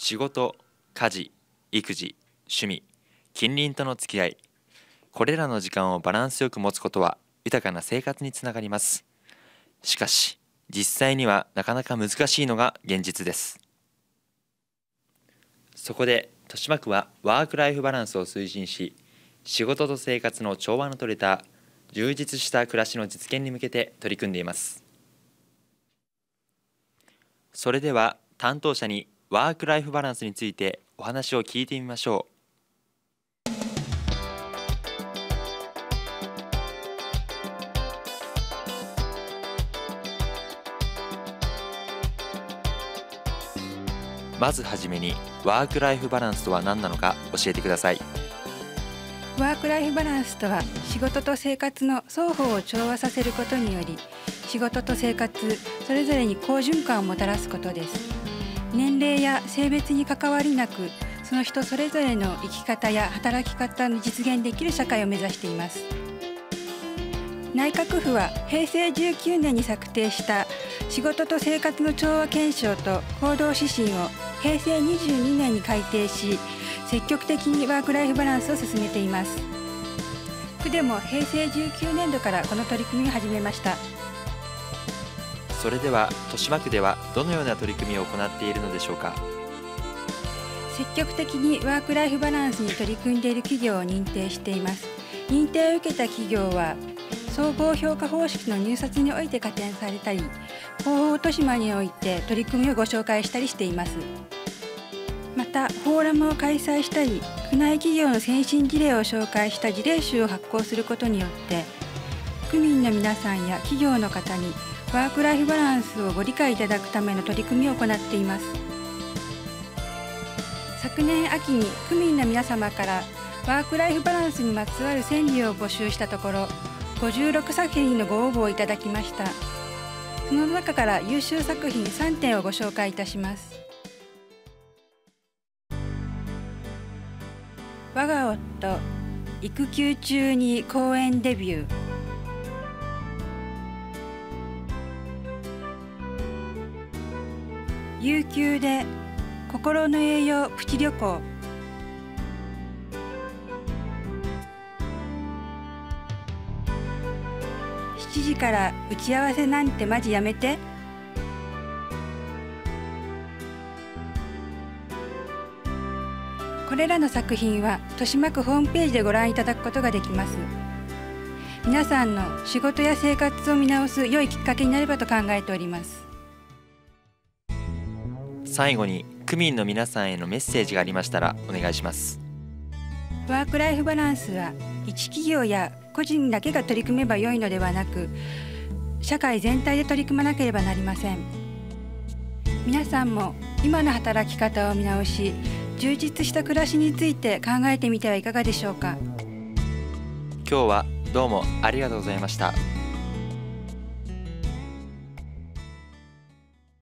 仕事家事育児趣味近隣との付き合い。これらの時間をバランスよく持つことは豊かな生活につながります。しかし実際にはなかなか難しいのが現実です。そこで豊島区はワークライフバランスを推進し仕事と生活の調和の取れた充実した暮らしの実現に向けて取り組んでいます。それでは担当者にワークライフバランスについてお話を聞いてみましょう。まずはじめにワークライフバランスとは何なのか教えてください。ワークライフバランスとは仕事と生活の双方を調和させることにより仕事と生活それぞれに好循環をもたらすことです。年齢や性別に関わりなくその人それぞれの生き方や働き方の実現できる社会を目指しています。内閣府は平成19年に策定した仕事と生活の調和検証と行動指針を平成22年に改定し積極的にワークライフバランスを進めています。区でも平成19年度からこの取り組みを始めました。それでは豊島区ではどのような取り組みを行っているのでしょうか？積極的にワークライフバランスに取り組んでいる企業を認定しています。認定を受けた企業は総合評価方式の入札において加点されたり広報豊島において取り組みをご紹介したりしています。またフォーラムを開催したり区内企業の先進事例を紹介した事例集を発行することによって区民の皆さんや企業の方にワークライフバランスをご理解いただくための取り組みを行っています。昨年秋に区民の皆様からワークライフバランスにまつわる川柳を募集したところ56作品のご応募をいただきました。その中から優秀作品3点をご紹介いたします。我が夫育休中に公演デビュー。有給で心の栄養プチ旅行。7時から打ち合わせなんてマジやめて。これらの作品は豊島区ホームページでご覧いただくことができます。皆さんの仕事や生活を見直す良いきっかけになればと考えております。最後に区民の皆さんへのメッセージがありましたらお願いします。ワークライフバランスは一企業や個人だけが取り組めばよいのではなく社会全体で取り組まなければなりません。皆さんも今の働き方を見直し充実した暮らしについて考えてみてはいかがでしょうか。今日はどうもありがとうございました